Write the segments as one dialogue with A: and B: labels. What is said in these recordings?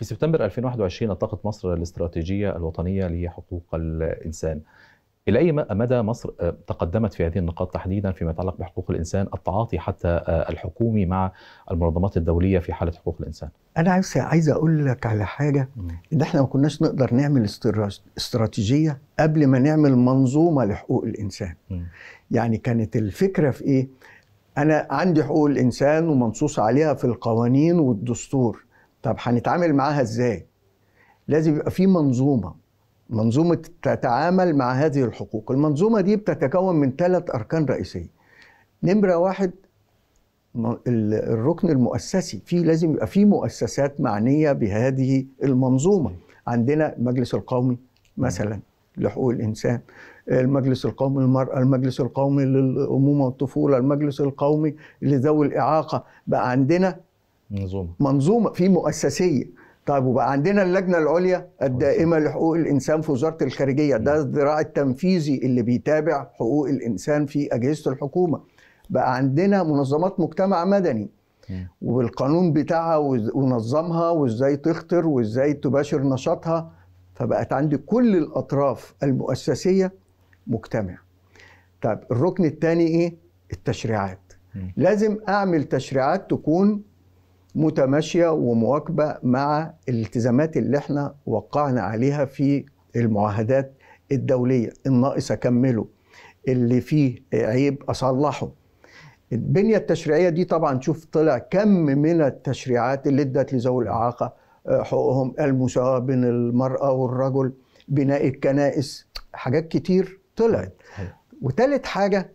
A: في سبتمبر 2021 أطلقت مصر الاستراتيجية الوطنية لحقوق الإنسان. إلى أي مدى مصر تقدمت في هذه النقاط تحديدا فيما يتعلق بحقوق الإنسان التعاطي حتى الحكومي مع المنظمات الدولية في حالة حقوق الإنسان؟
B: أنا عايز عايز أقول لك على حاجة إن إحنا ما كناش نقدر نعمل استراتيجية قبل ما نعمل منظومة لحقوق الإنسان. م. يعني كانت الفكرة في إيه؟ أنا عندي حقوق الإنسان ومنصوص عليها في القوانين والدستور. طب هنتعامل معاها إزاي؟ لازم يبقى في منظومة منظومة تتعامل مع هذه الحقوق. المنظومة دي بتتكون من ثلاث أركان رئيسية. نمرة واحد الركن المؤسسي. في لازم يبقى في مؤسسات معنية بهذه المنظومة. عندنا المجلس القومي مثلا لحقوق الإنسان المجلس القومي للمرأة المجلس القومي للأمومة والطفولة المجلس القومي لذوي الإعاقة. بقى عندنا
A: منظومة.
B: منظومة في مؤسسية. طيب وبقى عندنا اللجنة العليا الدائمة لحقوق الإنسان في وزارة الخارجية؟ ده الذراع التنفيذي اللي بيتابع حقوق الإنسان في أجهزة الحكومة. بقى عندنا منظمات مجتمع مدني. والقانون بتاعها ونظمها وإزاي تخطر وإزاي تباشر نشاطها. فبقت عندي كل الأطراف المؤسسية مجتمع. طيب الركن الثاني إيه؟ التشريعات. لازم أعمل تشريعات تكون متماشية ومواكبة مع الالتزامات اللي إحنا وقعنا عليها في المعاهدات الدولية. الناقص أكمله. اللي فيه عيب أصلحه. البنية التشريعية دي طبعا شوف طلع كم من التشريعات اللي ادت لذوي الإعاقة حقوقهم المساواة بين المرأة والرجل بناء الكنائس. حاجات كتير طلعت. وثالث حاجة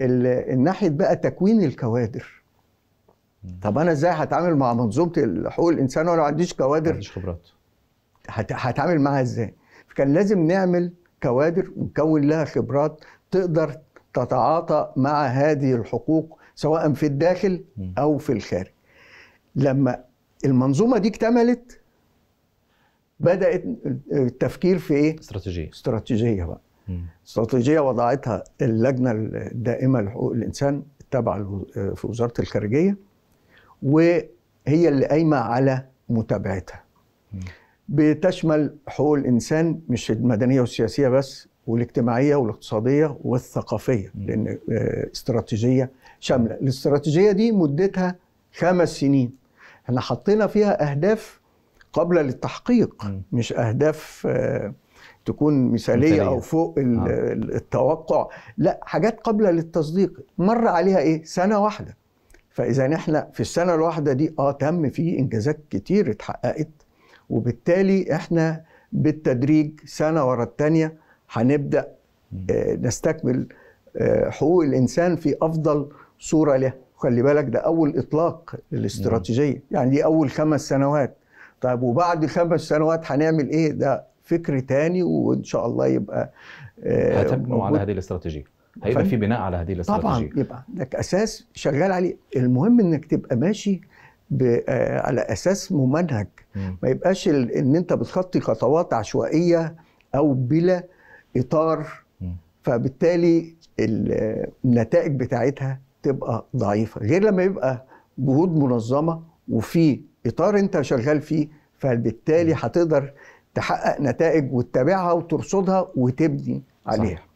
B: الناحية بقى تكوين الكوادر. طب أنا إزاي هتعامل مع منظومة حقوق الإنسان وأنا ما عنديش كوادر؟
A: ما عنديش خبرات.
B: هتعامل معاها إزاي؟ فكان لازم نعمل كوادر ونكون لها خبرات تقدر تتعاطى مع هذه الحقوق سواء في الداخل أو في الخارج. لما المنظومة دي اكتملت بدأت التفكير في إيه؟
A: استراتيجية.
B: استراتيجية بقى. استراتيجية وضعتها اللجنة الدائمة لحقوق الإنسان التابعه في وزارة الخارجية. وهي اللي قايمة على متابعتها. بتشمل حقوق الإنسان مش المدنية والسياسية بس والاجتماعية والاقتصادية والثقافية لأن استراتيجية شاملة. الاستراتيجية دي مدتها خمس سنين. إحنا حطينا فيها أهداف قابلة للتحقيق مش أهداف تكون مثالية, مثالية. أو فوق آه. التوقع. لا حاجات قابلة للتصديق. مر عليها إيه؟ سنة واحدة. فإذا إحنا في السنة الواحدة دي آه تم في إنجازات كتير اتحققت وبالتالي إحنا بالتدريج سنة ورا الثانية هنبدأ آه نستكمل آه حقوق الإنسان في أفضل صورة له خلي بالك ده أول إطلاق للاستراتيجيه يعني دي أول خمس سنوات. طيب وبعد خمس سنوات هنعمل إيه؟ ده فكر تاني وإن شاء الله يبقى
A: آه هتبنوا على هذه الاستراتيجية. هيبقى في بناء على هذه الاستراتيجيه
B: طبعا يبقى لك أساس شغال عليه. المهم إنك تبقى ماشي على أساس ممنهج. ما يبقاش إن أنت بتخطي خطوات عشوائية أو بلا إطار. فبالتالي النتائج بتاعتها تبقى ضعيفة. غير لما يبقى جهود منظمة وفي إطار أنت شغال فيه فبالتالي هتقدر تحقق نتائج وتتابعها وترصدها وتبني عليها. صحيح.